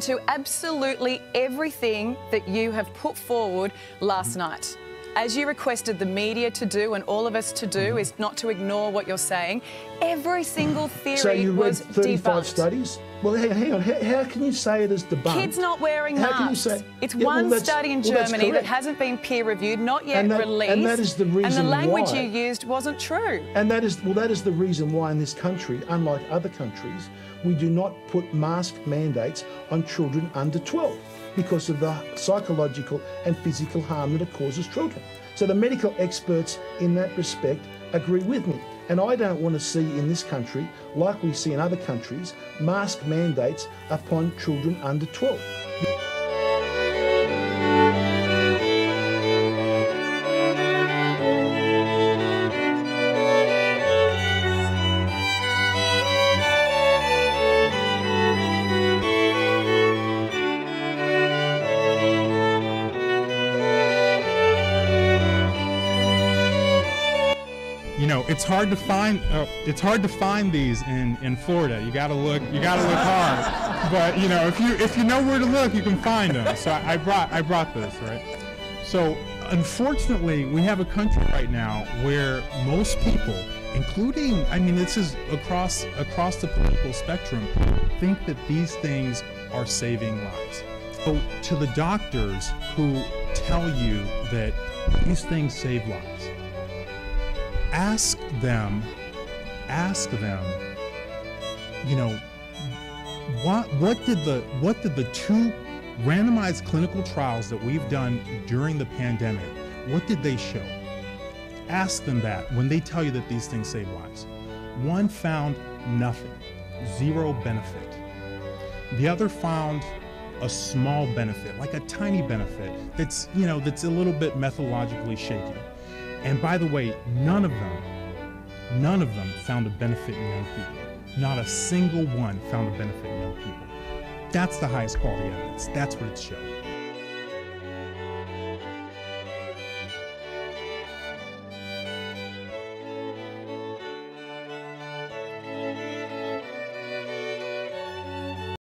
to absolutely everything that you have put forward last night. As you requested the media to do and all of us to do is not to ignore what you're saying. Every single theory So you read was 35 debunked. studies? Well, hang, hang on. How, how can you say it is debunked? Kids not wearing masks. How masks. can you say- it's Yeah, one that's- study in well, Germany that hasn't been peer reviewed, not yet And that- released. and that is the reason And the language why. you used wasn't true. And that is well, that is the reason why in this country, unlike other countries, we do not put mask mandates on children under 12 because of the psychological and physical harm that it causes children. So the medical experts in that respect agree with me. And I don't want to see in this country, like we see in other countries, mask mandates upon children under 12. It's hard to find uh, it's hard to find these in in Florida. You got to look you got to look hard. But you know if you if you know where to look you can find them. So I, I brought I brought this right? So unfortunately we have a country right now where most people including I mean this is across across the political spectrum think that these things are saving lives. So to the doctors who tell you that these things save lives ask them ask them you know what what did the what did the two randomized clinical trials that we've done during the pandemic what did they show? Ask them that when they tell you that these things save lives. One found nothing zero benefit. The other found a small benefit like a tiny benefit that's you know that's a little bit methodologically shaky and by the way, none of them, none of them found a benefit in young people. Not a single one found a benefit in young people. That's the highest quality evidence. That's what it's showing.